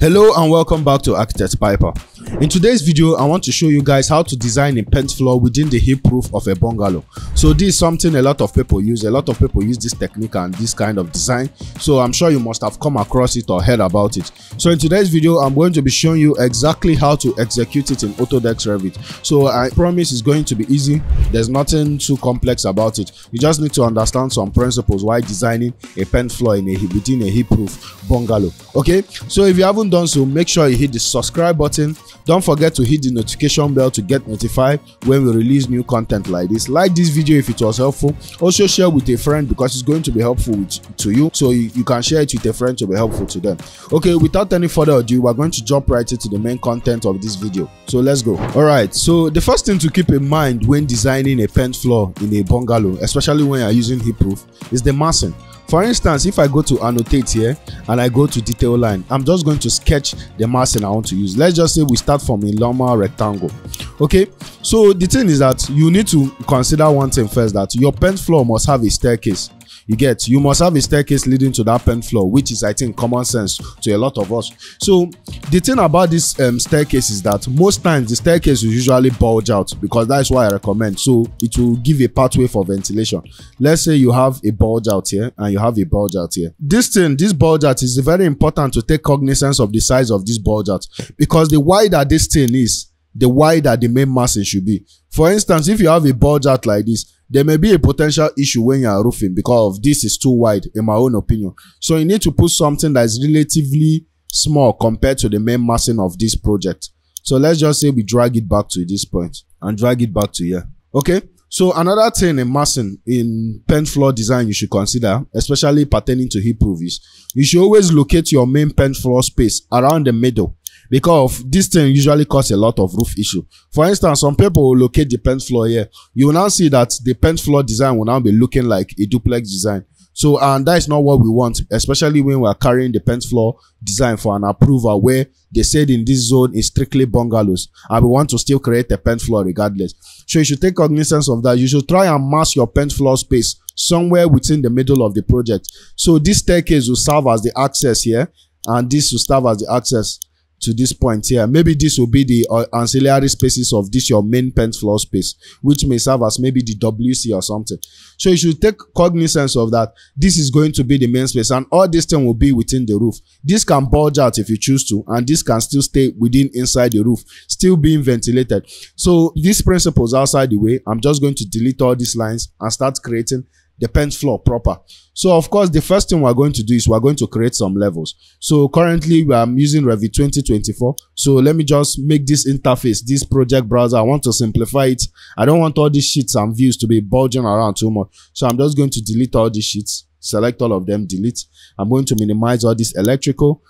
Hello and welcome back to Architect Piper. In today's video, I want to show you guys how to design a pent floor within the hip roof of a bungalow. So this is something a lot of people use. A lot of people use this technique and this kind of design. So I'm sure you must have come across it or heard about it. So in today's video, I'm going to be showing you exactly how to execute it in Autodesk Revit. So I promise it's going to be easy. There's nothing too complex about it. You just need to understand some principles while designing a pent floor in a within a hip roof bungalow. Okay, so if you haven't done so make sure you hit the subscribe button don't forget to hit the notification bell to get notified when we release new content like this. Like this video if it was helpful. Also share with a friend because it's going to be helpful with, to you. So you, you can share it with a friend to be helpful to them. Okay without any further ado we're going to jump right into the main content of this video. So let's go. All right. So the first thing to keep in mind when designing a pent floor in a bungalow especially when you're using heat proof is the massing for instance, if I go to annotate here and I go to detail line, I'm just going to sketch the massing I want to use. Let's just say we start from a normal rectangle. Okay, so the thing is that you need to consider one thing first that your pent floor must have a staircase you get you must have a staircase leading to that pent floor which is i think common sense to a lot of us. So the thing about this um, staircase is that most times the staircase will usually bulge out because that's why i recommend. So it will give a pathway for ventilation. Let's say you have a bulge out here and you have a bulge out here. This thing this bulge out is very important to take cognizance of the size of this bulge out because the wider this thing is the wider the main massing should be. For instance if you have a bulge out like this there may be a potential issue when you are roofing because this is too wide in my own opinion. So you need to put something that is relatively small compared to the main massing of this project. So let's just say we drag it back to this point and drag it back to here. Okay? So another thing in massing in pent floor design you should consider especially pertaining to hip roof is you should always locate your main pent floor space around the middle because this thing usually cause a lot of roof issue. For instance, some people will locate the pent floor here. You will now see that the pent floor design will now be looking like a duplex design. So, and that is not what we want, especially when we are carrying the pent floor design for an approval where they said in this zone is strictly bungalows and we want to still create a pent floor regardless. So you should take cognizance of that. You should try and mask your pent floor space somewhere within the middle of the project. So this staircase will serve as the access here and this will serve as the access to this point here. Maybe this will be the uh, ancillary spaces of this your main pent floor space, which may serve as maybe the WC or something. So you should take cognizance of that. This is going to be the main space and all this thing will be within the roof. This can bulge out if you choose to and this can still stay within inside the roof, still being ventilated. So these principles outside the way, I'm just going to delete all these lines and start creating the pent floor proper. So of course, the first thing we're going to do is we're going to create some levels. So currently I'm using Revit 2024. So let me just make this interface, this project browser. I want to simplify it. I don't want all these sheets and views to be bulging around too much. So I'm just going to delete all these sheets, select all of them, delete. I'm going to minimize all this electrical,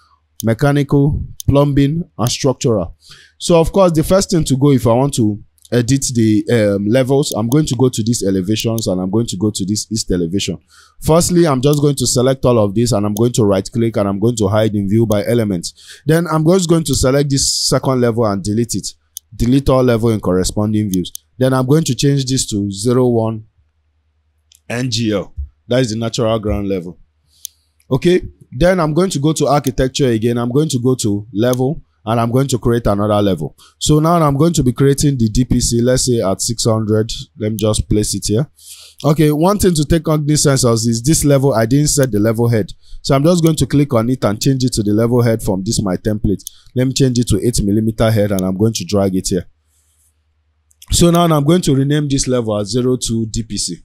mechanical, plumbing, and structural. So of course, the first thing to go if I want to edit the um, levels. I'm going to go to these elevations and i'm going to go to this east elevation. Firstly i'm just going to select all of this and i'm going to right click and i'm going to hide in view by elements. Then i'm just going to select this second level and delete it. Delete all level in corresponding views. Then i'm going to change this to 01 ngl that is the natural ground level. Okay? Then i'm going to go to architecture again. I'm going to go to level and I'm going to create another level. So now I'm going to be creating the DPC, let's say at 600. Let me just place it here. Okay, one thing to take cognizance of is this level, I didn't set the level head. So I'm just going to click on it and change it to the level head from this my template. Let me change it to 8 millimeter head and I'm going to drag it here. So now I'm going to rename this level as 02 DPC.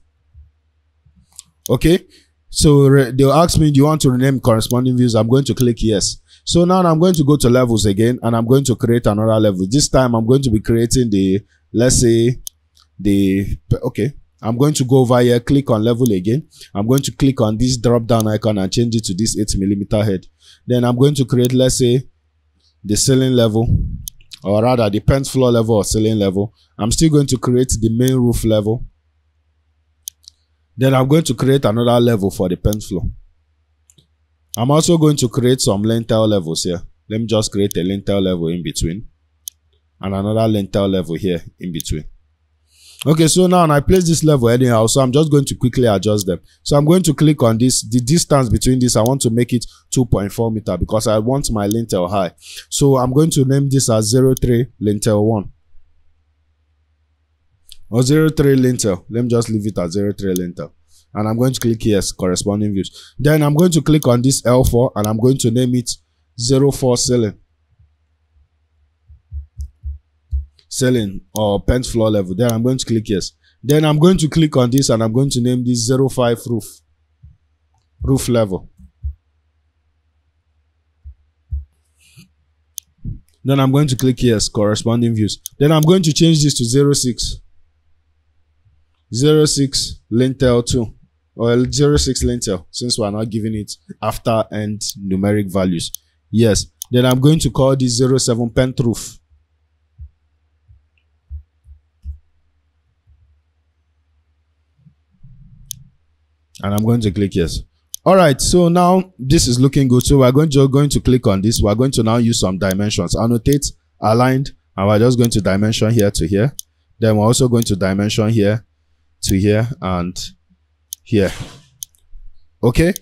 Okay, so they'll ask me, do you want to rename corresponding views? I'm going to click yes. So now I'm going to go to levels again and I'm going to create another level. This time I'm going to be creating the, let's say the, okay. I'm going to go over here, click on level again. I'm going to click on this drop down icon and change it to this 8 millimeter head. Then I'm going to create, let's say, the ceiling level, or rather the pent floor level or ceiling level. I'm still going to create the main roof level. Then I'm going to create another level for the pent floor. I'm also going to create some lintel levels here. Let me just create a lintel level in between and another lintel level here in between. okay so now i place this level anyhow so i'm just going to quickly adjust them. So i'm going to click on this the distance between this. I want to make it 2.4 meter because i want my lintel high. So i'm going to name this as 03 lintel 1 or 03 lintel let me just leave it at 03 lintel and i'm going to click yes corresponding views. Then i'm going to click on this l4 and i'm going to name it 04 ceiling. Ceiling or pent floor level. Then i'm going to click yes. Then i'm going to click on this and i'm going to name this 05 roof. Roof level. Then i'm going to click yes corresponding views. Then i'm going to change this to 06 06 lintel 2 or 06 lintel since we're not giving it after and numeric values yes then i'm going to call this 07 pent roof and I'm going to click yes. All right, so now this is looking good. So we're going to going to click on this. We're going to now use some dimensions. Annotate, aligned, and we're just going to dimension here to here. Then we're also going to dimension here to here and here. Okay.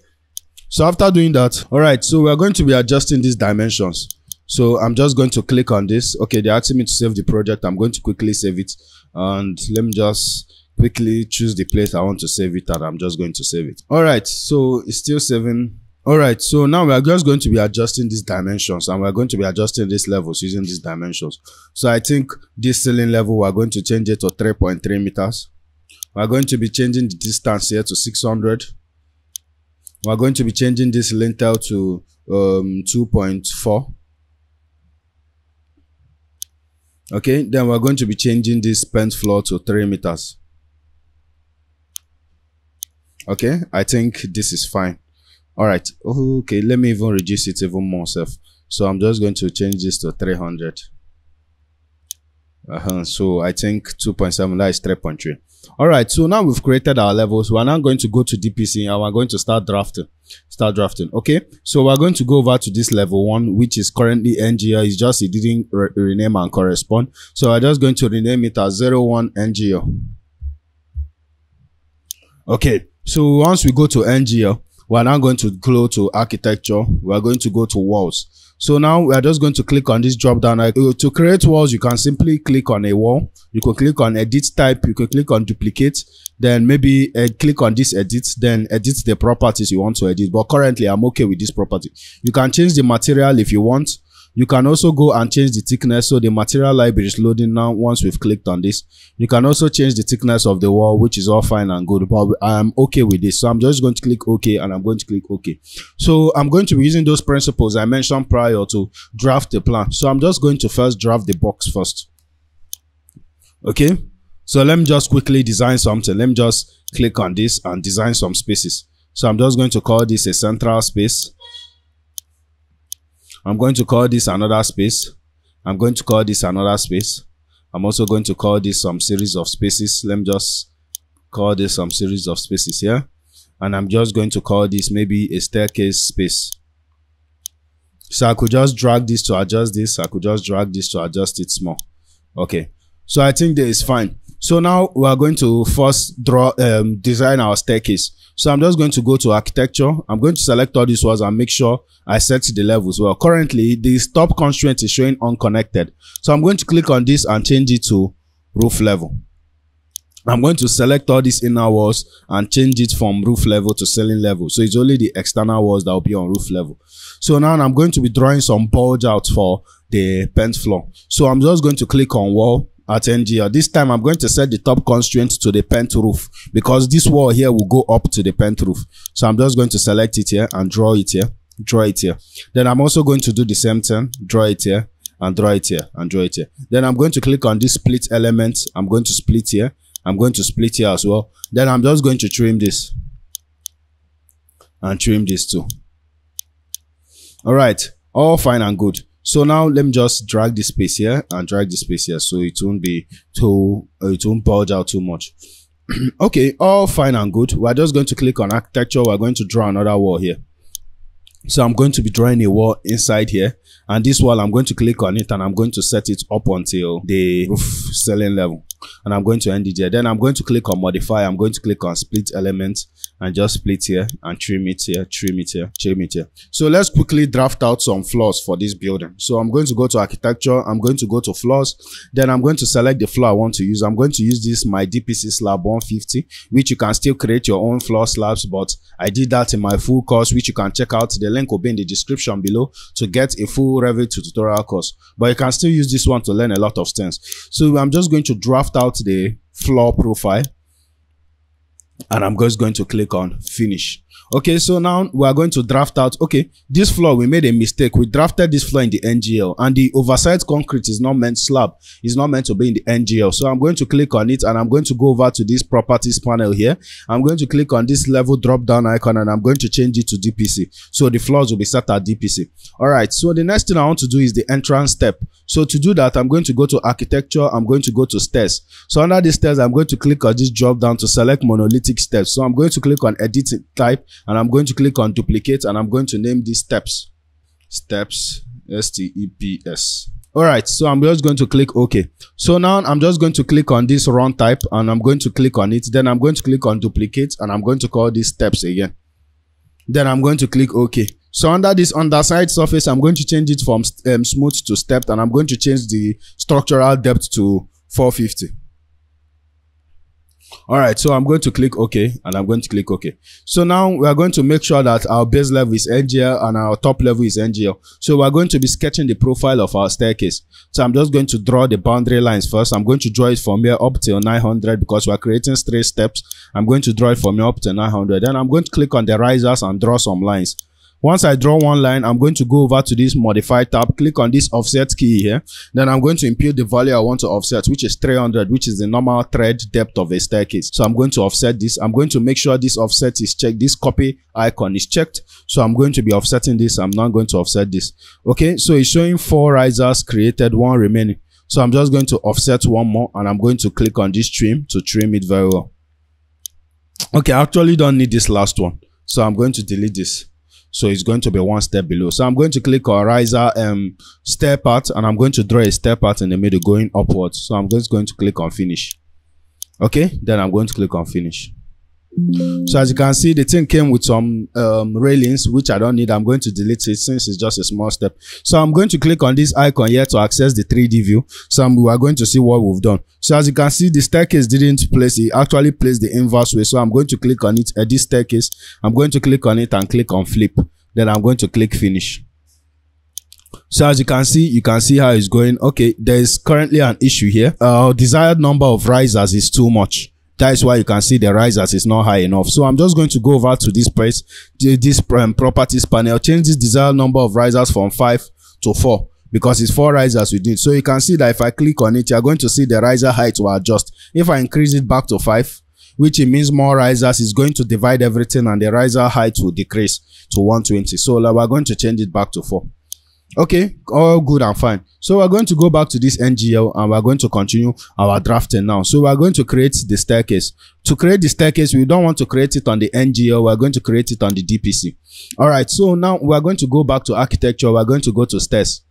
So after doing that, all right, so we're going to be adjusting these dimensions. So I'm just going to click on this. Okay, they're asking me to save the project. I'm going to quickly save it. And let me just quickly choose the place I want to save it and I'm just going to save it. All right, so it's still saving. All right, so now we are just going to be adjusting these dimensions and we're going to be adjusting these levels using these dimensions. So I think this ceiling level, we're going to change it to 3.3 meters. We're going to be changing the distance here to 600. We're going to be changing this lintel to um, 2.4. Okay, then we're going to be changing this pent floor to 3 meters okay i think this is fine all right okay let me even reduce it even more self so i'm just going to change this to 300 uh -huh. so i think 2.7 that is 3.3 all right so now we've created our levels. We're now going to go to dpc and we're going to start drafting start drafting okay? So we're going to go over to this level one which is currently ngl it's just it didn't re rename and correspond. So i'm just going to rename it as 01 ngl okay so once we go to NGL, we're now going to go to architecture. We're going to go to walls. So now we are just going to click on this drop down. Uh, to create walls, you can simply click on a wall. You can click on edit type. You can click on duplicate. Then maybe uh, click on this edit. Then edit the properties you want to edit. But currently, I'm okay with this property. You can change the material if you want. You can also go and change the thickness. So the material library is loading now once we've clicked on this. You can also change the thickness of the wall, which is all fine and good, but I'm okay with this. So I'm just going to click OK and I'm going to click OK. So I'm going to be using those principles I mentioned prior to draft the plan. So I'm just going to first draft the box first. Okay. So let me just quickly design something. Let me just click on this and design some spaces. So I'm just going to call this a central space. I'm going to call this another space. I'm going to call this another space. I'm also going to call this some series of spaces. Let me just call this some series of spaces here. And I'm just going to call this maybe a staircase space. So I could just drag this to adjust this. I could just drag this to adjust it small. Okay. So I think that is fine. So now we are going to first draw, um, design our staircase. So I'm just going to go to architecture. I'm going to select all these ones and make sure I set the levels. Well, currently the top constraint is showing unconnected. So I'm going to click on this and change it to roof level. I'm going to select all these inner walls and change it from roof level to ceiling level. So it's only the external walls that will be on roof level. So now I'm going to be drawing some bulge out for the pent floor. So I'm just going to click on wall at NGL. This time I'm going to set the top constraint to the pent roof because this wall here will go up to the pent roof. So I'm just going to select it here and draw it here, draw it here. Then I'm also going to do the same thing, draw it here and draw it here and draw it here. Then I'm going to click on this split element. I'm going to split here. I'm going to split here as well. Then I'm just going to trim this and trim this too. All right, all fine and good. So now let me just drag this space here and drag this space here so it won't be too, uh, it won't bulge out too much. okay, all fine and good. We're just going to click on architecture. We're going to draw another wall here. So I'm going to be drawing a wall inside here. And this wall, I'm going to click on it and I'm going to set it up until the roof ceiling level. and I'm going to end it here. Then I'm going to click on modify. I'm going to click on split element and just split here and trim it here, trim it here, trim it here. So let's quickly draft out some floors for this building. So I'm going to go to architecture. I'm going to go to floors. Then I'm going to select the floor I want to use. I'm going to use this my DPC slab 150, which you can still create your own floor slabs, but I did that in my full course, which you can check out. The link will be in the description below to get a full Revit tutorial course. But you can still use this one to learn a lot of things. So I'm just going to draft out the floor profile and I'm just going to click on finish. Okay, so now we are going to draft out. Okay, this floor, we made a mistake. We drafted this floor in the NGL and the oversite concrete is not meant slab. It's not meant to be in the NGL. So I'm going to click on it and I'm going to go over to this properties panel here. I'm going to click on this level drop down icon and I'm going to change it to DPC. So the floors will be set at DPC. All right, so the next thing I want to do is the entrance step. So to do that, I'm going to go to architecture. I'm going to go to stairs. So under the stairs, I'm going to click on this drop down to select monolithic steps. So I'm going to click on edit type and I'm going to click on duplicate and I'm going to name these steps. Steps, S-T-E-P-S. All right, so I'm just going to click OK. So now I'm just going to click on this run type and I'm going to click on it. Then I'm going to click on duplicate and I'm going to call these steps again. Then I'm going to click OK. So under this underside surface, I'm going to change it from um, smooth to stepped and I'm going to change the structural depth to 450 all right so i'm going to click ok and i'm going to click ok. So now we are going to make sure that our base level is ngl and our top level is ngl so we're going to be sketching the profile of our staircase. So i'm just going to draw the boundary lines first. I'm going to draw it from here up till 900 because we're creating straight steps. I'm going to draw it from here up to 900 then i'm going to click on the risers and draw some lines once I draw one line, I'm going to go over to this modify tab, click on this offset key here. Then I'm going to impute the value I want to offset, which is 300, which is the normal tread depth of a staircase. So I'm going to offset this. I'm going to make sure this offset is checked. This copy icon is checked. So I'm going to be offsetting this. I'm not going to offset this. Okay. So it's showing four risers created, one remaining. So I'm just going to offset one more and I'm going to click on this trim to trim it very well. Okay, I actually don't need this last one. So I'm going to delete this. So it's going to be one step below. So I'm going to click on riser um, step part and I'm going to draw a step part in the middle going upwards. So I'm just going to click on finish. Okay, then I'm going to click on finish. So as you can see, the thing came with some um, railings, which I don't need. I'm going to delete it since it's just a small step. So I'm going to click on this icon here to access the 3D view. So we are going to see what we've done. So as you can see, the staircase didn't place it, actually placed the inverse way. So I'm going to click on it, edit staircase. I'm going to click on it and click on flip. Then I'm going to click finish. So as you can see, you can see how it's going. Okay, there is currently an issue here. Our desired number of risers is too much that is why you can see the risers is not high enough. So i'm just going to go over to this price this um, properties panel. Change this desired number of risers from five to four because it's four risers we did so you can see that if i click on it you're going to see the riser height will adjust. If i increase it back to five which it means more risers is going to divide everything and the riser height will decrease to 120 so like, we're going to change it back to four okay all good and fine. So we're going to go back to this ngl and we're going to continue our drafting now. So we're going to create the staircase. To create the staircase we don't want to create it on the ngl we're going to create it on the dpc all right so now we're going to go back to architecture. We're going to go to stairs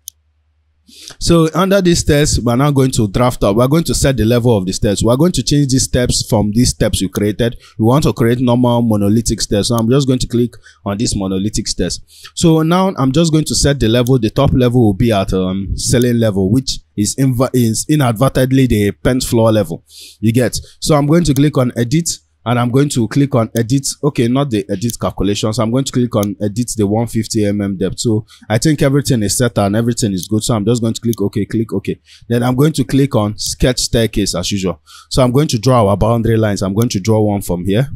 so under these steps, we're now going to draft up. We're going to set the level of the steps. We're going to change these steps from these steps we created. We want to create normal monolithic steps. So I'm just going to click on this monolithic steps. So now I'm just going to set the level. The top level will be at um, ceiling level, which is, is inadvertently the pent floor level. You get. So I'm going to click on edit and I'm going to click on edit. Okay, not the edit calculations. I'm going to click on edit the 150 mm depth. So I think everything is set and everything is good. So I'm just going to click OK, click OK. Then I'm going to click on sketch staircase as usual. So I'm going to draw our boundary lines. I'm going to draw one from here.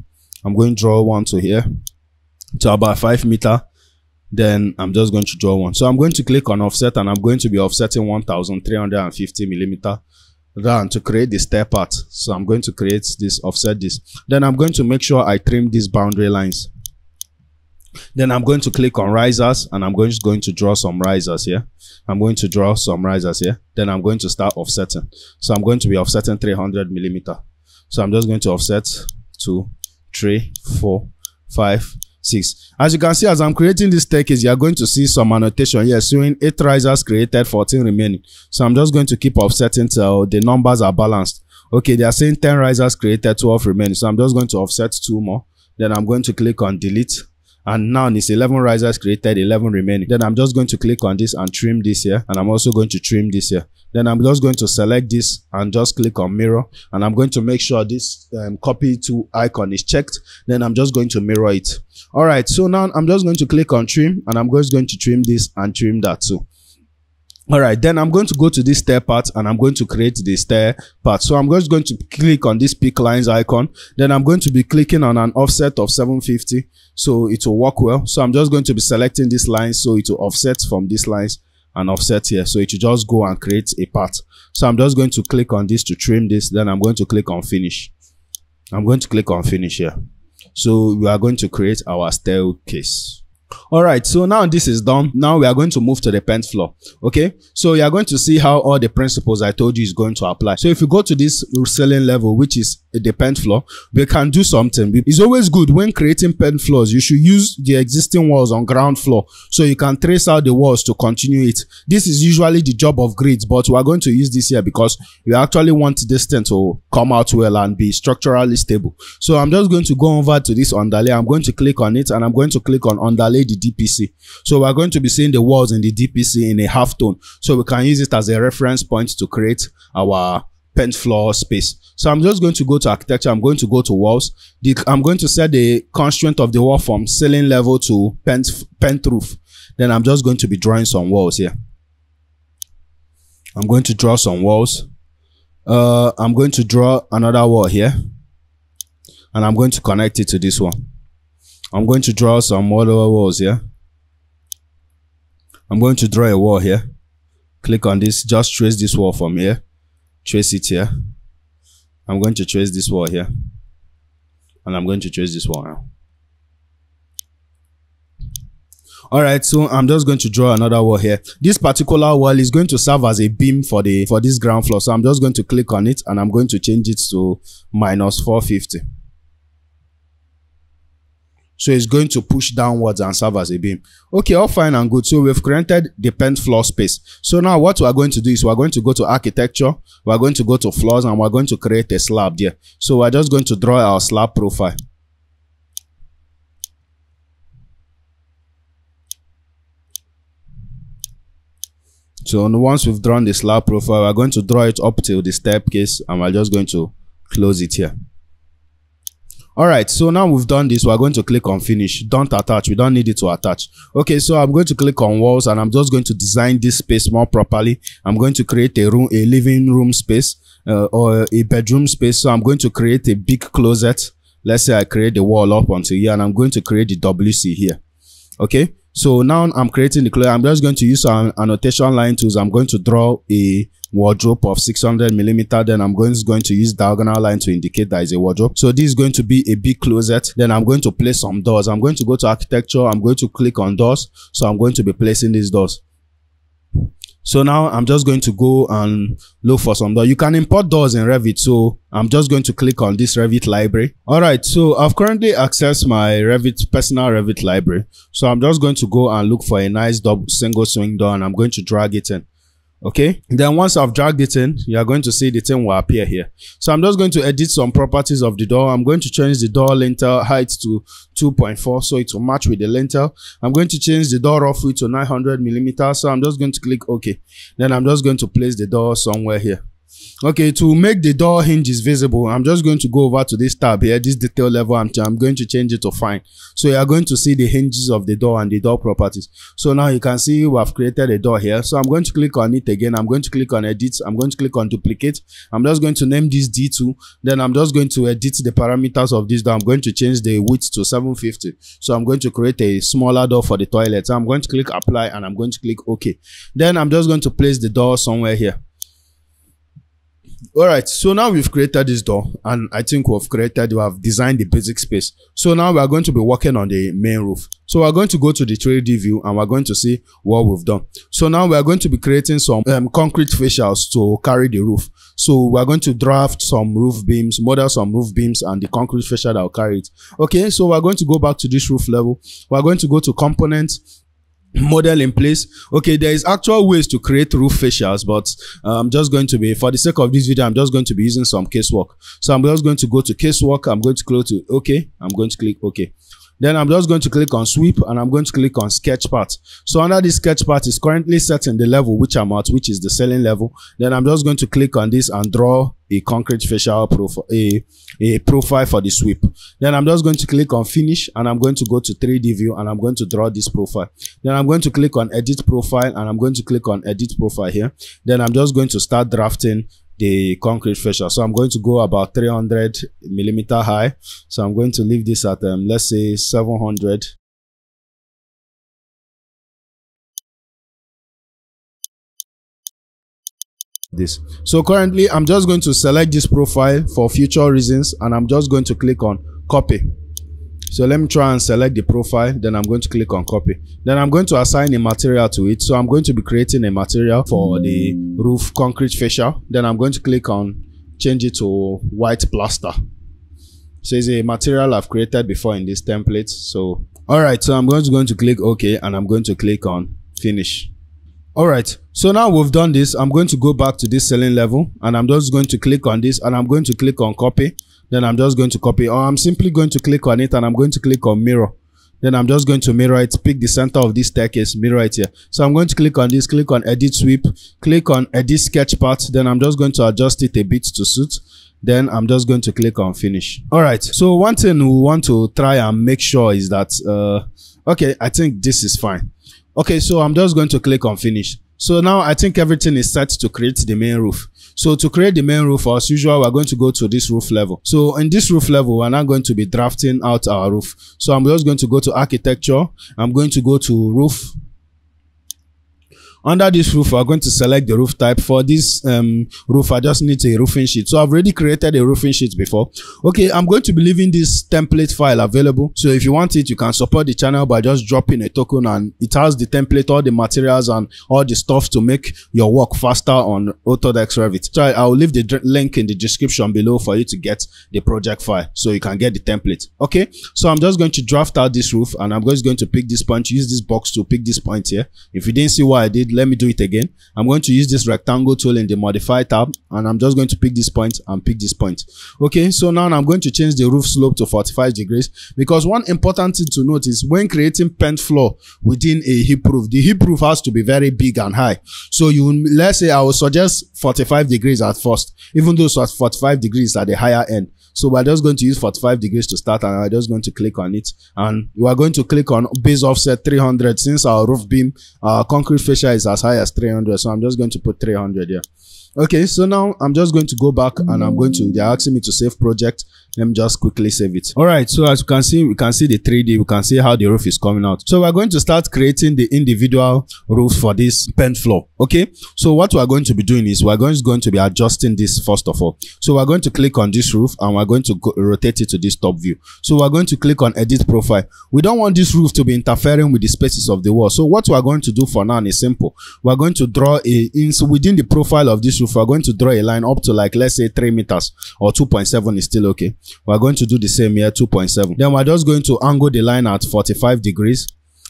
I'm going to draw one to here to about five meter. Then I'm just going to draw one. So I'm going to click on offset and I'm going to be offsetting 1350 millimeter run to create the stair part. So I'm going to create this, offset this. Then I'm going to make sure I trim these boundary lines. Then I'm going to click on risers and I'm going to, going to draw some risers here. I'm going to draw some risers here. Then I'm going to start offsetting. So I'm going to be offsetting 300 millimeter. So I'm just going to offset to three, four, five, 6. As you can see, as I'm creating this staircase, you are going to see some annotation here showing 8 risers created, 14 remaining. So I'm just going to keep offsetting till the numbers are balanced. okay they are saying 10 risers created 12 remaining so i'm just going to offset two more then i'm going to click on delete and now it's 11 risers created 11 remaining. Then i'm just going to click on this and trim this here. And i'm also going to trim this here. Then i'm just going to select this and just click on mirror. And i'm going to make sure this um, copy to icon is checked. Then i'm just going to mirror it. All right. So now i'm just going to click on trim. And i'm just going to trim this and trim that too all right then i'm going to go to this stair part and i'm going to create the stair part. So i'm just going to click on this pick lines icon. Then i'm going to be clicking on an offset of 750 so it will work well. So i'm just going to be selecting this line so it will offset from these lines and offset here. So it will just go and create a part. So i'm just going to click on this to trim this. Then i'm going to click on finish. I'm going to click on finish here. So we are going to create our staircase all right so now this is done. Now we are going to move to the pent floor okay? So you are going to see how all the principles i told you is going to apply. So if you go to this ceiling level which is the pent floor we can do something. It's always good when creating pent floors you should use the existing walls on ground floor so you can trace out the walls to continue it. This is usually the job of grids but we are going to use this here because we actually want this thing to come out well and be structurally stable. So i'm just going to go over to this underlay. I'm going to click on it and i'm going to click on underlay the dpc so we're going to be seeing the walls in the dpc in a half tone. So we can use it as a reference point to create our pent floor space. So I'm just going to go to architecture. I'm going to go to walls. The, I'm going to set the constraint of the wall from ceiling level to pent, pent roof. Then I'm just going to be drawing some walls here. I'm going to draw some walls. Uh, I'm going to draw another wall here. And I'm going to connect it to this one. I'm going to draw some other walls here. I'm going to draw a wall here. Click on this. Just trace this wall from here trace it here. I'm going to trace this wall here. And I'm going to trace this wall now. all right so i'm just going to draw another wall here this particular wall is going to serve as a beam for the for this ground floor so i'm just going to click on it and i'm going to change it to minus 450 so it's going to push downwards and serve as a beam. Okay, all fine and good. So we've created the pent floor space. So now what we're going to do is we're going to go to architecture, we're going to go to floors and we're going to create a slab there. So we're just going to draw our slab profile. So once we've drawn the slab profile, we're going to draw it up till the staircase and we're just going to close it here all right so now we've done this we're going to click on finish. Don't attach we don't need it to attach. Okay so i'm going to click on walls and i'm just going to design this space more properly. I'm going to create a room a living room space uh, or a bedroom space. So i'm going to create a big closet. Let's say i create the wall up until here and i'm going to create the wc here. Okay so now i'm creating the closet i'm just going to use some annotation line tools. I'm going to draw a wardrobe of 600 millimeter. Then i'm going, going to use diagonal line to indicate that is a wardrobe. So this is going to be a big closet. Then i'm going to place some doors. I'm going to go to architecture. I'm going to click on doors. So i'm going to be placing these doors so now I'm just going to go and look for some doors. You can import doors in Revit. So I'm just going to click on this Revit library. All right. So I've currently accessed my Revit personal Revit library. So I'm just going to go and look for a nice double single swing door and I'm going to drag it in okay? Then once i've dragged it in you are going to see the thing will appear here. So i'm just going to edit some properties of the door. I'm going to change the door lintel height to 2.4 so it will match with the lintel. I'm going to change the door rough width to 900 millimeters. So i'm just going to click ok then i'm just going to place the door somewhere here okay to make the door hinges visible i'm just going to go over to this tab here this detail level I'm, I'm going to change it to fine so you are going to see the hinges of the door and the door properties so now you can see we have created a door here so i'm going to click on it again i'm going to click on edit i'm going to click on duplicate i'm just going to name this d2 then i'm just going to edit the parameters of this door i'm going to change the width to 750 so i'm going to create a smaller door for the toilet so i'm going to click apply and i'm going to click ok then i'm just going to place the door somewhere here all right so now we've created this door and i think we've created we have designed the basic space. So now we are going to be working on the main roof. So we're going to go to the 3d view and we're going to see what we've done. So now we're going to be creating some um, concrete fascias to carry the roof. So we're going to draft some roof beams model some roof beams and the concrete fascia that will carry it. Okay so we're going to go back to this roof level. We're going to go to components model in place okay there is actual ways to create roof fascias but uh, i'm just going to be for the sake of this video i'm just going to be using some casework so i'm just going to go to casework i'm going to go to okay i'm going to click okay then I'm just going to click on sweep and I'm going to click on sketch part. So under this sketch part is currently set in the level which I'm at, which is the ceiling level. Then I'm just going to click on this and draw a concrete fascia profile, a, a profile for the sweep. Then I'm just going to click on finish and I'm going to go to 3D view and I'm going to draw this profile. Then I'm going to click on edit profile and I'm going to click on edit profile here. Then I'm just going to start drafting the concrete fascia. So I'm going to go about 300 millimeter high. So I'm going to leave this at, um, let's say 700. This. So currently I'm just going to select this profile for future reasons and I'm just going to click on copy. So let me try and select the profile. Then I'm going to click on copy. Then I'm going to assign a material to it. So I'm going to be creating a material for the roof concrete fascia. Then I'm going to click on change it to white plaster. So it's a material I've created before in this template. So, all right. So I'm going to, going to click OK and I'm going to click on finish. All right. So now we've done this. I'm going to go back to this ceiling level and I'm just going to click on this and I'm going to click on copy then I'm just going to copy or I'm simply going to click on it and I'm going to click on mirror. Then I'm just going to mirror it, pick the center of this staircase, mirror it here. So I'm going to click on this, click on edit sweep, click on edit sketch part. Then I'm just going to adjust it a bit to suit. Then I'm just going to click on finish. All right. So one thing we want to try and make sure is that, uh, okay, I think this is fine. Okay. So I'm just going to click on finish. So now I think everything is set to create the main roof. So to create the main roof, as usual, we're going to go to this roof level. So in this roof level, we're now going to be drafting out our roof. So I'm just going to go to architecture. I'm going to go to roof under this roof, we're going to select the roof type. For this um, roof, I just need a roofing sheet. So I've already created a roofing sheet before. Okay, I'm going to be leaving this template file available. So if you want it, you can support the channel by just dropping a token and it has the template, all the materials and all the stuff to make your work faster on Autodesk Revit. So I'll leave the link in the description below for you to get the project file so you can get the template. Okay, so I'm just going to draft out this roof and I'm just going to pick this point, use this box to pick this point here. If you didn't see what I did, let me do it again. I'm going to use this rectangle tool in the modify tab and I'm just going to pick this point and pick this point. Okay, so now I'm going to change the roof slope to 45 degrees because one important thing to note is when creating pent floor within a hip roof, the hip roof has to be very big and high. So you, let's say I would suggest 45 degrees at first, even though it's 45 degrees at the higher end. So we're just going to use 45 degrees to start and I'm just going to click on it. And we are going to click on base offset 300 since our roof beam, concrete fascia is as high as 300. So I'm just going to put 300 here. Okay, so now I'm just going to go back and I'm going to, they're asking me to save project let me just quickly save it. All right so as you can see we can see the 3d we can see how the roof is coming out. So we're going to start creating the individual roofs for this pent floor okay? So what we're going to be doing is we're going going to be adjusting this first of all. So we're going to click on this roof and we're going to go, rotate it to this top view. So we're going to click on edit profile. We don't want this roof to be interfering with the spaces of the wall. So what we're going to do for now is simple. We're going to draw a in so within the profile of this roof we're going to draw a line up to like let's say three meters or 2.7 is still okay we're going to do the same here 2.7 then we're just going to angle the line at 45 degrees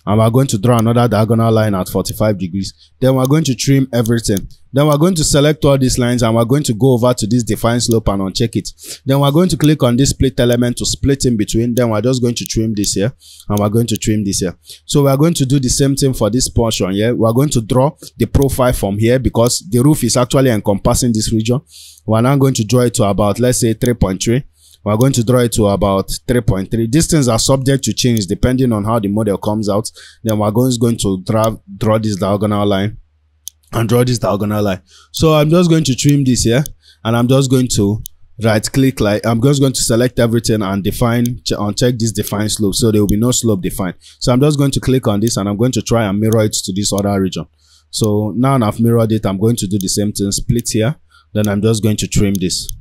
and we're going to draw another diagonal line at 45 degrees then we're going to trim everything then we're going to select all these lines and we're going to go over to this define slope and uncheck it then we're going to click on this split element to split in between then we're just going to trim this here and we're going to trim this here so we're going to do the same thing for this portion here we're going to draw the profile from here because the roof is actually encompassing this region we're now going to draw it to about let's say 3.3 we're going to draw it to about 3.3 these things are subject to change depending on how the model comes out. Then we're going, going to draw draw this diagonal line and draw this diagonal line. So i'm just going to trim this here and i'm just going to right click like i'm just going to select everything and define uncheck this define slope. So there will be no slope defined. So i'm just going to click on this and i'm going to try and mirror it to this other region. So now i've mirrored it i'm going to do the same thing split here. Then i'm just going to trim this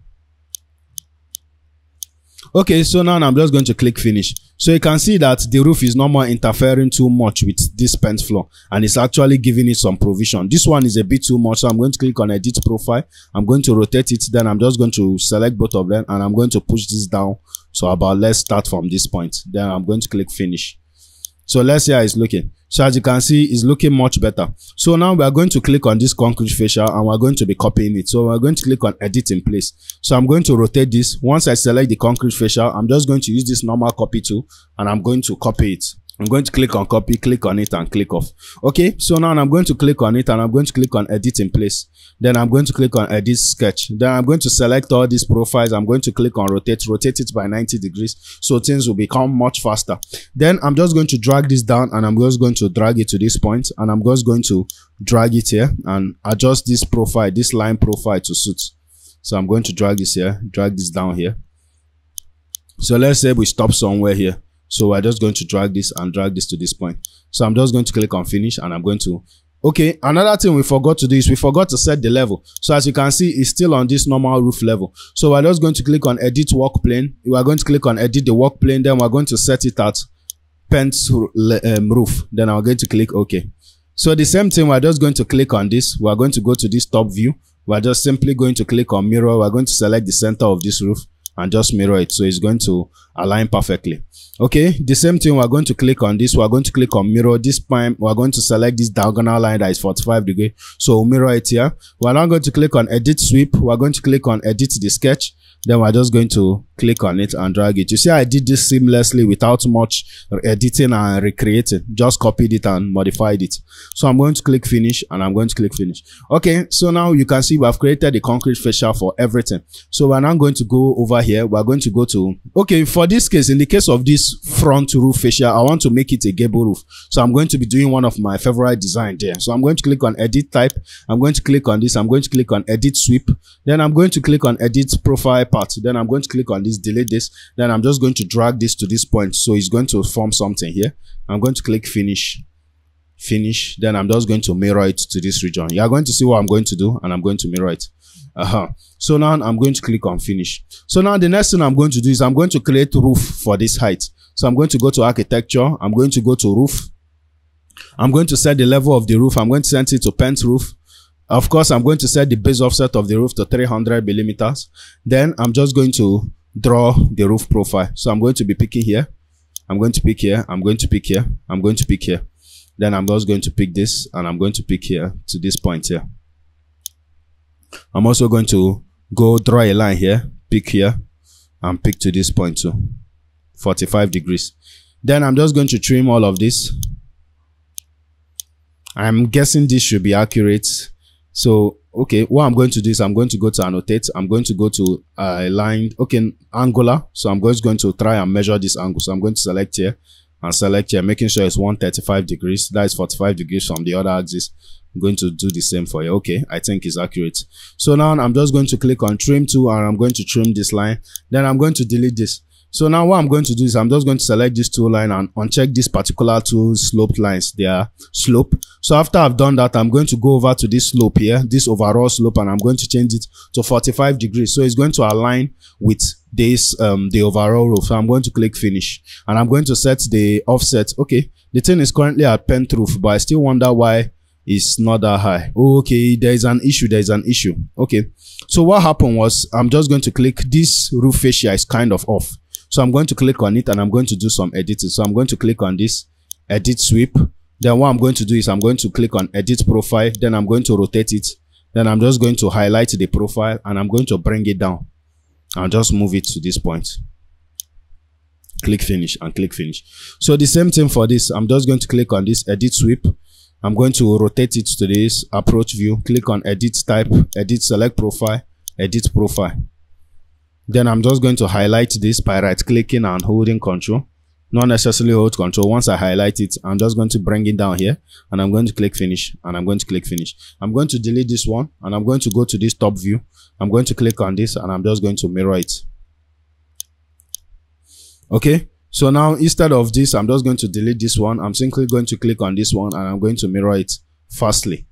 okay so now i'm just going to click finish. So you can see that the roof is no more interfering too much with this pent floor and it's actually giving it some provision. This one is a bit too much so i'm going to click on edit profile. I'm going to rotate it then i'm just going to select both of them and i'm going to push this down. So about let's start from this point. Then i'm going to click finish. So let's see how it's looking so as you can see it's looking much better. So now we are going to click on this concrete fascia and we're going to be copying it. So we're going to click on edit in place. So i'm going to rotate this. Once i select the concrete fascia i'm just going to use this normal copy tool and i'm going to copy it I'm going to click on copy, click on it and click off. Okay, so now I'm going to click on it and I'm going to click on edit in place. Then I'm going to click on edit sketch. Then I'm going to select all these profiles. I'm going to click on rotate, rotate it by 90 degrees so things will become much faster. Then I'm just going to drag this down and I'm just going to drag it to this point and I'm just going to drag it here and adjust this profile, this line profile to suit. So I'm going to drag this here, drag this down here. So let's say we stop somewhere here so we're just going to drag this and drag this to this point. So I'm just going to click on finish and I'm going to Okay, another thing we forgot to do is we forgot to set the level. So as you can see, it's still on this normal roof level. So we're just going to click on edit work plane. We are going to click on edit the work plane. Then we're going to set it at pent um, roof. Then I'm going to click OK. So the same thing, we're just going to click on this. We're going to go to this top view. We're just simply going to click on mirror. We're going to select the center of this roof and just mirror it. So it's going to align perfectly okay the same thing we're going to click on this we're going to click on mirror this time we're going to select this diagonal line that is 45 degree so we'll mirror it here we're now going to click on edit sweep we're going to click on edit the sketch then we're just going to click on it and drag it you see i did this seamlessly without much editing and recreating just copied it and modified it so i'm going to click finish and i'm going to click finish okay so now you can see we have created the concrete fascia for everything so we're now going to go over here we're going to go to okay for this case in the case of this front roof fascia i want to make it a gable roof so i'm going to be doing one of my favorite design there so i'm going to click on edit type i'm going to click on this i'm going to click on edit sweep then i'm going to click on edit profile part then i'm going to click on this delete this then i'm just going to drag this to this point so it's going to form something here i'm going to click finish finish then i'm just going to mirror it to this region you're going to see what i'm going to do and i'm going to mirror it uh-huh so now i'm going to click on finish so now the next thing i'm going to do is i'm going to create roof for this height so i'm going to go to architecture i'm going to go to roof i'm going to set the level of the roof i'm going to set it to pent roof of course, I'm going to set the base offset of the roof to 300 millimeters. Then I'm just going to draw the roof profile. So I'm going to be picking here. I'm going to pick here. I'm going to pick here. I'm going to pick here. Then I'm just going to pick this and I'm going to pick here to this point here. I'm also going to go draw a line here, pick here, and pick to this point too. 45 degrees. Then I'm just going to trim all of this. I'm guessing this should be accurate so, okay, what I'm going to do is I'm going to go to annotate. I'm going to go to uh, line, okay, angular. So I'm just going to try and measure this angle. So I'm going to select here and select here, making sure it's 135 degrees. That is 45 degrees from the other axis. I'm going to do the same for you. Okay, I think it's accurate. So now I'm just going to click on trim tool and I'm going to trim this line. Then I'm going to delete this. So now what I'm going to do is I'm just going to select this tool line and uncheck this particular two sloped lines, their slope. So after I've done that, I'm going to go over to this slope here, this overall slope, and I'm going to change it to 45 degrees. So it's going to align with this, um, the overall roof. So I'm going to click finish and I'm going to set the offset. Okay. The thing is currently at pent roof, but I still wonder why it's not that high. Okay. There is an issue. There is an issue. Okay. So what happened was I'm just going to click this roof fascia is kind of off. So I'm going to click on it and I'm going to do some editing. So I'm going to click on this edit sweep. Then what I'm going to do is I'm going to click on edit profile. Then I'm going to rotate it. Then I'm just going to highlight the profile and I'm going to bring it down and just move it to this point. Click finish and click finish. So the same thing for this. I'm just going to click on this edit sweep. I'm going to rotate it to this approach view. Click on edit type, edit select profile, edit profile. Then I'm just going to highlight this by right clicking and holding control. Not necessarily hold control. Once I highlight it, I'm just going to bring it down here and I'm going to click finish and I'm going to click finish. I'm going to delete this one and I'm going to go to this top view. I'm going to click on this and I'm just going to mirror it. Okay. So now instead of this, I'm just going to delete this one. I'm simply going to click on this one and I'm going to mirror it fastly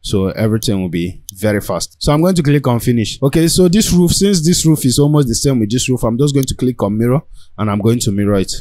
so everything will be very fast so i'm going to click on finish okay so this roof since this roof is almost the same with this roof i'm just going to click on mirror and i'm going to mirror it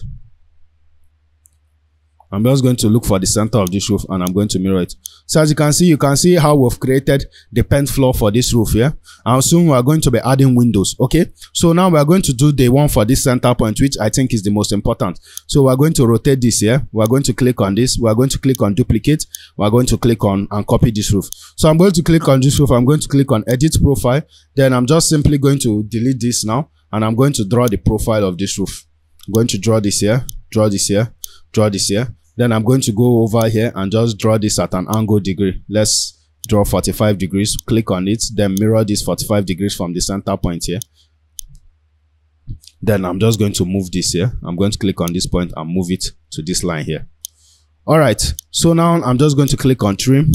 I'm just going to look for the center of this roof and I'm going to mirror it. So as you can see, you can see how we've created the pent floor for this roof here. And soon we are going to be adding windows. Okay. So now we are going to do the one for this center point, which I think is the most important. So we're going to rotate this here. We're going to click on this. We're going to click on duplicate. We're going to click on and copy this roof. So I'm going to click on this roof. I'm going to click on edit profile. Then I'm just simply going to delete this now. And I'm going to draw the profile of this roof. I'm going to draw this here, draw this here, draw this here then I'm going to go over here and just draw this at an angle degree. Let's draw 45 degrees. Click on it. Then mirror this 45 degrees from the center point here. Then I'm just going to move this here. I'm going to click on this point and move it to this line here. All right. So now I'm just going to click on trim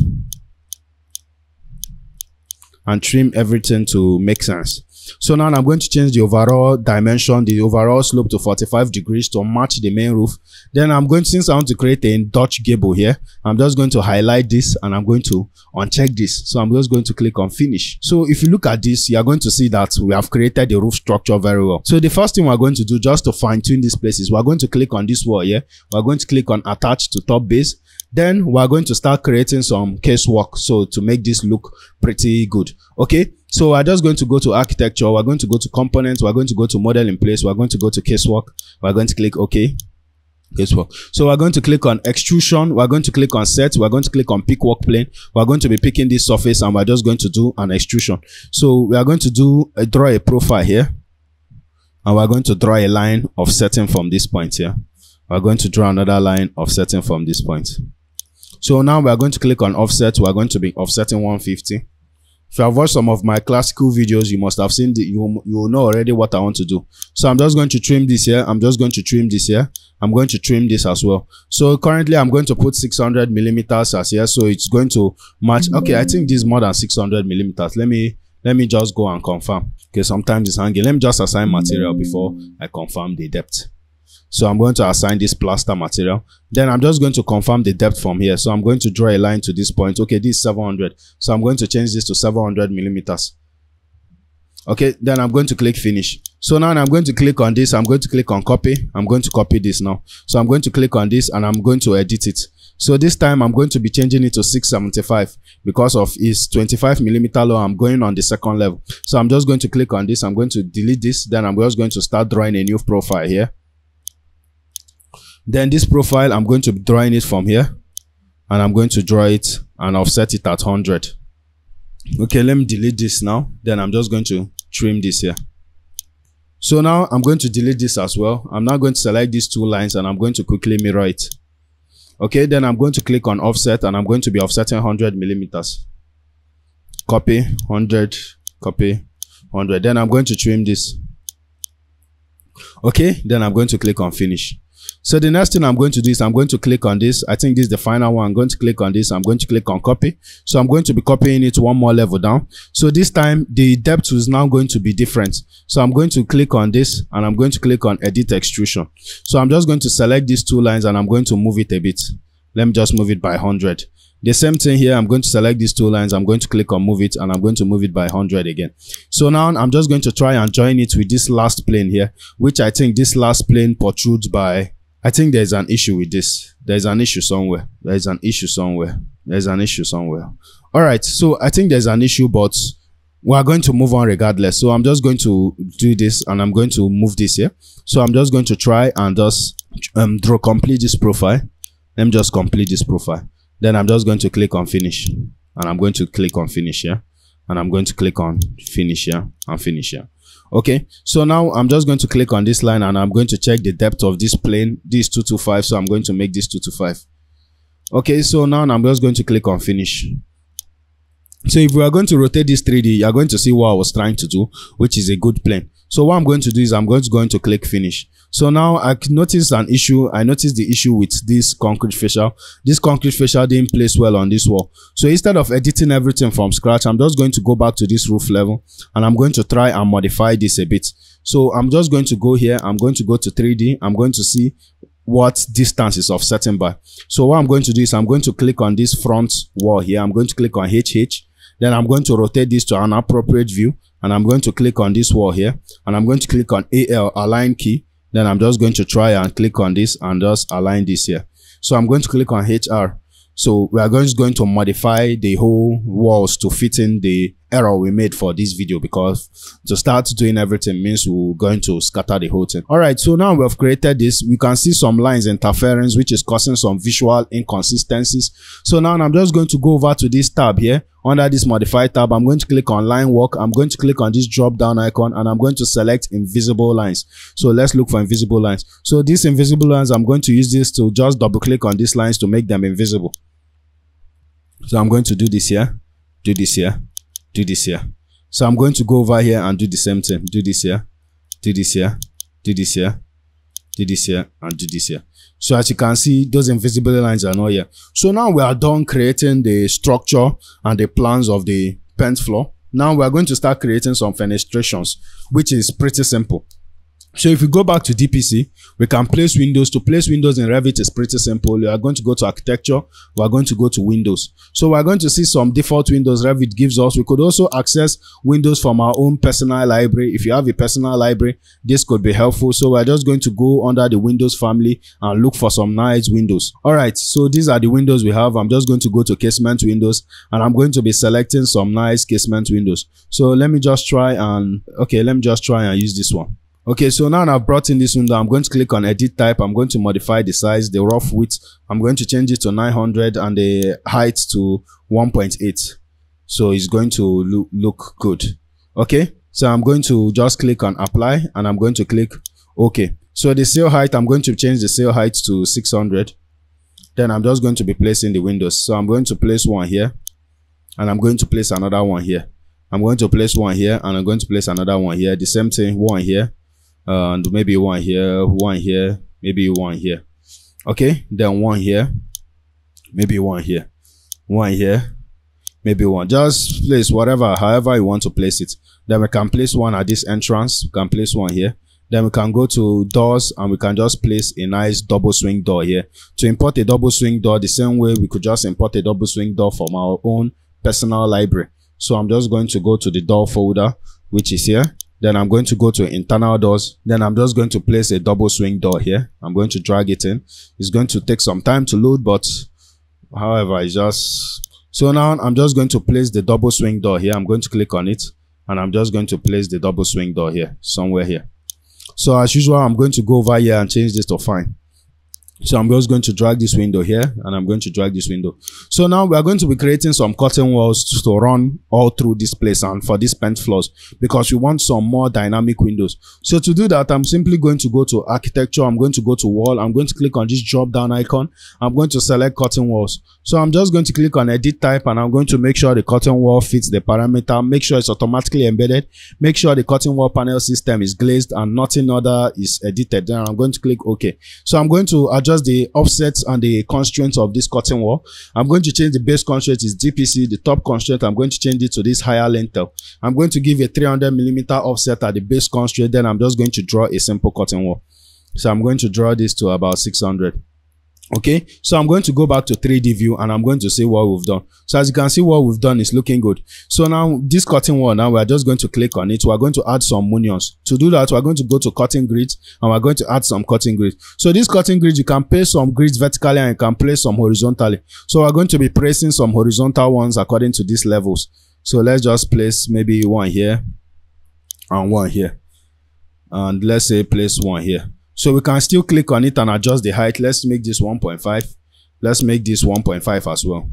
and trim everything to make sense. So now I'm going to change the overall dimension, the overall slope to 45 degrees to match the main roof. Then I'm going to, since I want to create a Dutch gable here, I'm just going to highlight this and I'm going to uncheck this. So I'm just going to click on finish. So if you look at this, you are going to see that we have created the roof structure very well. So the first thing we're going to do just to fine tune this place is we're going to click on this wall here. We're going to click on attach to top base. Then we're going to start creating some casework. So to make this look pretty good. Okay. So we're just going to go to architecture. We're going to go to components. We're going to go to model in place. We're going to go to casework. We're going to click OK. Casework. So we're going to click on extrusion. We're going to click on set. We're going to click on pick work plane. We're going to be picking this surface and we're just going to do an extrusion. So we are going to do a, draw a profile here. And we're going to draw a line offsetting from this point here. We're going to draw another line offsetting from this point. So now we're going to click on offset. We're going to be offsetting 150. If you have watched some of my classical videos, you must have seen the, you, you know already what I want to do. So I'm just going to trim this here. I'm just going to trim this here. I'm going to trim this as well. So currently I'm going to put 600 millimeters as here. So it's going to match. Mm-hmm. Okay, I think this is more than 600 millimeters. Let me, let me just go and confirm. Okay, sometimes it's hanging. Let me just assign material before I confirm the depth. So I'm going to assign this plaster material. Then I'm just going to confirm the depth from here. So I'm going to draw a line to this point. Okay, this is 700. So I'm going to change this to 700 millimeters. Okay, then I'm going to click finish. So now I'm going to click on this. I'm going to click on copy. I'm going to copy this now. So I'm going to click on this and I'm going to edit it. So this time I'm going to be changing it to 675 because of its 25 millimeter low. I'm going on the second level. So I'm just going to click on this. I'm going to delete this. Then I'm just going to start drawing a new profile here. Then this profile, I'm going to be drawing it from here. And I'm going to draw it and offset it at 100. Okay, let me delete this now. Then I'm just going to trim this here. So now I'm going to delete this as well. I'm now going to select these two lines and I'm going to quickly mirror it. Okay, then I'm going to click on offset and I'm going to be offsetting 100 millimeters. Copy 100, copy 100. Then I'm going to trim this. Okay, then I'm going to click on finish. So the next thing I'm going to do is I'm going to click on this. I think this is the final one. I'm going to click on this. I'm going to click on copy. So I'm going to be copying it one more level down. So this time the depth is now going to be different. So I'm going to click on this and I'm going to click on edit extrusion. So I'm just going to select these two lines and I'm going to move it a bit. Let me just move it by 100. The same thing here, I'm going to select these two lines. I'm going to click on move it and I'm going to move it by 100 again. So now I'm just going to try and join it with this last plane here, which I think this last plane protrudes by I think there's an issue with this. There's an issue somewhere. There's an issue somewhere. There's an issue somewhere. All right. So I think there's an issue, but we're going to move on regardless. So I'm just going to do this and I'm going to move this here. So I'm just going to try and just um, draw complete this profile. Let me just complete this profile. Then I'm just going to click on finish and I'm going to click on finish here and I'm going to click on finish here and finish here okay so now i'm just going to click on this line and i'm going to check the depth of this plane this 225 so i'm going to make this 225 okay so now i'm just going to click on finish so if we are going to rotate this 3d you're going to see what i was trying to do which is a good plane so what i'm going to do is i'm going to go into click finish so now I noticed an issue. I noticed the issue with this concrete fascia. This concrete fascia didn't place well on this wall. So instead of editing everything from scratch, I'm just going to go back to this roof level and I'm going to try and modify this a bit. So I'm just going to go here. I'm going to go to 3D. I'm going to see what distance is offsetting by. So what I'm going to do is I'm going to click on this front wall here. I'm going to click on HH. Then I'm going to rotate this to an appropriate view and I'm going to click on this wall here and I'm going to click on AL align key then I'm just going to try and click on this and just align this here. so i'm going to click on hr so we are just going to modify the whole walls to fit in the error we made for this video because to start doing everything means we're going to scatter the whole thing. All right, so now we have created this. We can see some lines interference, which is causing some visual inconsistencies. So now I'm just going to go over to this tab here under this modify tab. I'm going to click on line work. I'm going to click on this drop down icon and I'm going to select invisible lines. So let's look for invisible lines. So these invisible lines, I'm going to use this to just double click on these lines to make them invisible. So I'm going to do this here, do this here, do this here. So I'm going to go over here and do the same thing. Do this here, do this here, do this here, do this here, and do this here. So as you can see, those invisible lines are not here. So now we are done creating the structure and the plans of the pent floor. Now we are going to start creating some fenestrations, which is pretty simple. So if we go back to DPC, we can place windows. To place windows in Revit is pretty simple. We are going to go to architecture. We are going to go to windows. So we're going to see some default windows Revit gives us. We could also access windows from our own personal library. If you have a personal library, this could be helpful. So we're just going to go under the windows family and look for some nice windows. All right. So these are the windows we have. I'm just going to go to casement windows and I'm going to be selecting some nice casement windows. So let me just try and, okay, let me just try and use this one. Okay, so now I've brought in this window. I'm going to click on edit type. I'm going to modify the size, the rough width. I'm going to change it to 900 and the height to 1.8. So it's going to look, look good. Okay, so I'm going to just click on apply and I'm going to click OK. So the sill height, I'm going to change the sill height to 600. Then I'm just going to be placing the windows. So I'm going to place one here and I'm going to place another one here. I'm going to place one here and I'm going to place another one here. The same thing, one here uh, and maybe one here, one here, maybe one here. Okay, then one here, maybe one here, one here, maybe one. Just place whatever, however you want to place it. Then we can place one at this entrance. We can place one here. Then we can go to doors and we can just place a nice double swing door here. To import a double swing door, the same way we could just import a double swing door from our own personal library. So I'm just going to go to the door folder, which is here. Then I'm going to go to internal doors. Then I'm just going to place a double swing door here. I'm going to drag it in. It's going to take some time to load, but however, it's just, so now I'm just going to place the double swing door here. I'm going to click on it and I'm just going to place the double swing door here, somewhere here. So as usual, I'm going to go over here and change this to fine. So I'm just going to drag this window here and I'm going to drag this window. So now we are going to be creating some curtain walls to run all through this place and for these pent floors because we want some more dynamic windows. So to do that, I'm simply going to go to architecture. I'm going to go to wall. I'm going to click on this drop down icon. I'm going to select curtain walls. So I'm just going to click on edit type and I'm going to make sure the curtain wall fits the parameter. Make sure it's automatically embedded. Make sure the curtain wall panel system is glazed and nothing other is edited. Then I'm going to click OK. So I'm going to adjust just the offsets and the constraints of this curtain wall. I'm going to change the base constraint is DPC. The top constraint, I'm going to change it to this higher lintel. I'm going to give a 300 millimeter offset at the base constraint. Then I'm just going to draw a simple curtain wall. So I'm going to draw this to about 600 okay? So i'm going to go back to 3d view and i'm going to see what we've done. So as you can see what we've done is looking good. So now this curtain wall now we're just going to click on it. We're going to add some mullions. To do that we're going to go to curtain grids and we're going to add some curtain grids. So this curtain grid you can place some grids vertically and you can place some horizontally. So we're going to be placing some horizontal ones according to these levels. So let's just place maybe one here and one here. And let's say place one here so we can still click on it and adjust the height. Let's make this 1.5. Let's make this 1.5 as well.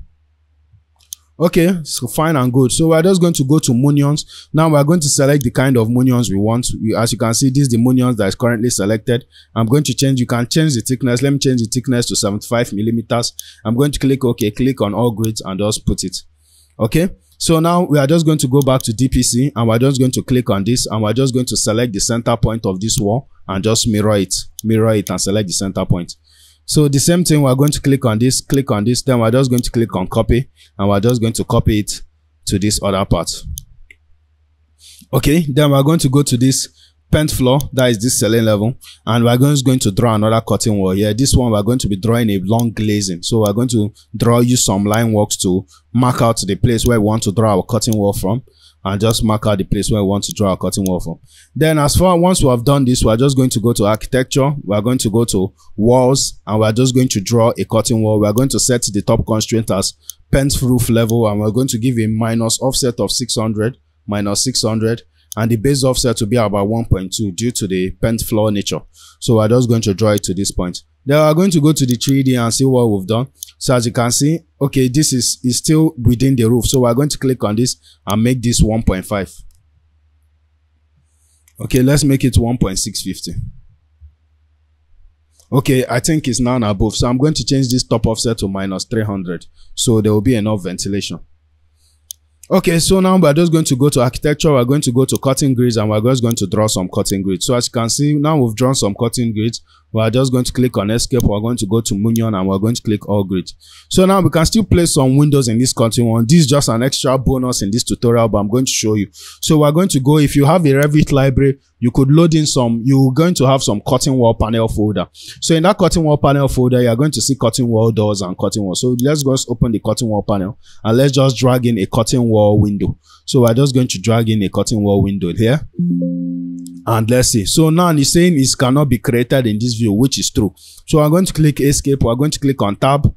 Okay, so fine and good. So we're just going to go to mullions. Now we're going to select the kind of mullions we want. We, as you can see, this is the mullions that is currently selected. I'm going to change, you can change the thickness. Let me change the thickness to 75 millimeters. I'm going to click OK, click on all grids and just put it. Okay. So now we are just going to go back to DPC and we're just going to click on this and we're just going to select the center point of this wall and just mirror it, mirror it and select the center point. So the same thing, we're going to click on this, click on this, then we're just going to click on copy and we're just going to copy it to this other part. Okay, then we're going to go to this pent floor, that is this ceiling level, and we're going, going to draw another curtain wall here. This one, we're going to be drawing a long glazing. So we're going to draw, you some line works to mark out the place where we want to draw our curtain wall from. And just mark out the place where we want to draw our curtain wall from. Then as far once we have done this, we're just going to go to architecture. We're going to go to walls and we're just going to draw a curtain wall. We're going to set the top constraint as pent roof level and we're going to give a minus offset of 600 minus 600 and the base offset to be about 1.2 due to the pent floor nature. So we're just going to draw it to this point. Then we're going to go to the 3D and see what we've done. So as you can see, okay, this is, is still within the roof. So we're going to click on this and make this 1.5. Okay, let's make it 1.650. Okay, I think it's now above. So I'm going to change this top offset to minus 300. So there will be enough ventilation. Okay, so now we're just going to go to architecture. We're going to go to cutting grids and we're just going to draw some cutting grids. So as you can see, now we've drawn some cutting grids we're just going to click on escape we're going to go to Mullion and we're going to click all grid so now we can still place some windows in this cutting one. This is just an extra bonus in this tutorial but i'm going to show you. So we're going to go if you have a revit library you could load in some you're going to have some curtain wall panel folder. So in that curtain wall panel folder you're going to see curtain wall doors and curtain wall. So let's just open the curtain wall panel and let's just drag in a curtain wall window. So we're just going to drag in a curtain wall window here and let's see. So now it's saying it cannot be created in this view which is true. So i'm going to click escape. We're going to click on tab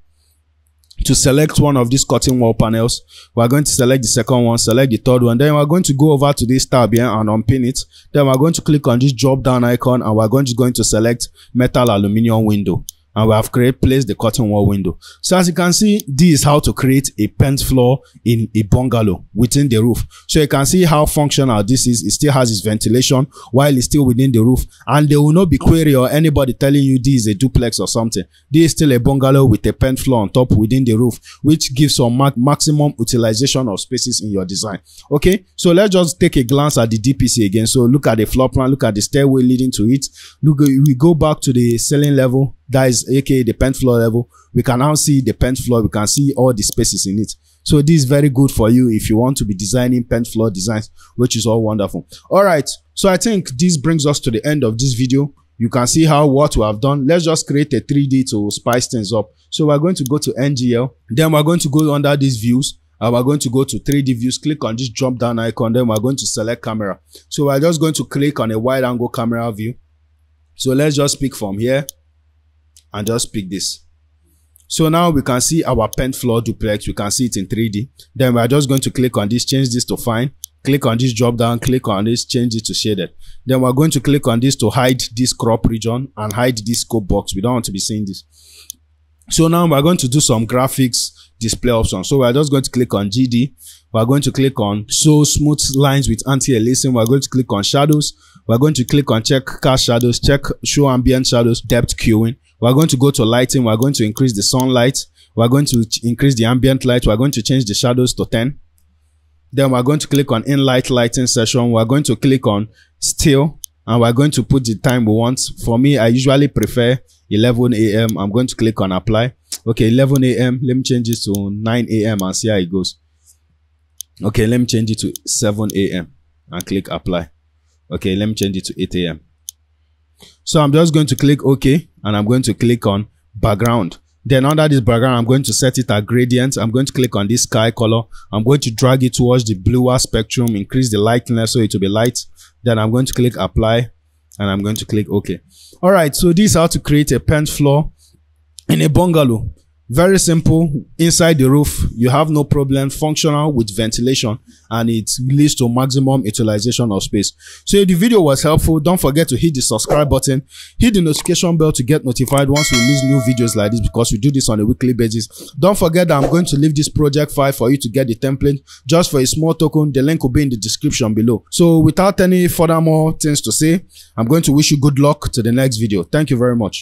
to select one of these cutting wall panels. We're going to select the second one select the third one. Then we're going to go over to this tab here and unpin it. Then we're going to click on this drop down icon and we're going to going to select metal aluminium window and we have create placed the cutting wall window. So as you can see, this is how to create a pent floor in a bungalow within the roof. So you can see how functional this is. It still has its ventilation while it's still within the roof. And there will not be query or anybody telling you this is a duplex or something. This is still a bungalow with a pent floor on top within the roof, which gives some ma maximum utilization of spaces in your design. Okay, so let's just take a glance at the DPC again. So look at the floor plan, look at the stairway leading to it. Look, we go back to the ceiling level that is aka the pent floor level we can now see the pent floor we can see all the spaces in it. So this is very good for you if you want to be designing pent floor designs which is all wonderful. All right so i think this brings us to the end of this video. You can see how what we have done. Let's just create a 3d to spice things up. So we're going to go to ngl then we're going to go under these views and we're going to go to 3d views. Click on this drop down icon then we're going to select camera. So we're just going to click on a wide angle camera view. So let's just pick from here and just pick this. So now we can see our pent floor duplex. We can see it in 3D. Then we're just going to click on this, change this to fine. Click on this drop down, click on this, change it to shaded. Then we're going to click on this to hide this crop region and hide this scope box. We don't want to be seeing this. So now we're going to do some graphics display options. So we're just going to click on GD. We're going to click on show smooth lines with anti-aliasing. We're going to click on shadows. We're going to click on check cast shadows, check show ambient shadows, depth cueing. We're going to go to lighting. We're going to increase the sunlight. We're going to increase the ambient light. We're going to change the shadows to 10. Then we're going to click on in-light lighting session. We're going to click on still and we're going to put the time we want. For me, I usually prefer 11 a.m. I'm going to click on apply. Okay, 11 a.m. Let me change it to 9 a.m. and see how it goes. Okay, let me change it to 7 a.m. and click apply. Okay, let me change it to 8 a.m. So I'm just going to click OK and I'm going to click on background. Then under this background, I'm going to set it at gradient. I'm going to click on this sky color. I'm going to drag it towards the bluer spectrum, increase the lightness so it will be light. Then I'm going to click apply and I'm going to click OK. All right, so this is how to create a pent floor in a bungalow. Very simple. Inside the roof, you have no problem. Functional with ventilation and it leads to maximum utilization of space. So if the video was helpful, don't forget to hit the subscribe button, hit the notification bell to get notified once we release new videos like this because we do this on a weekly basis. Don't forget that I'm going to leave this project file for you to get the template just for a small token. The link will be in the description below. So without any further more things to say, I'm going to wish you good luck to the next video. Thank you very much.